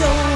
show.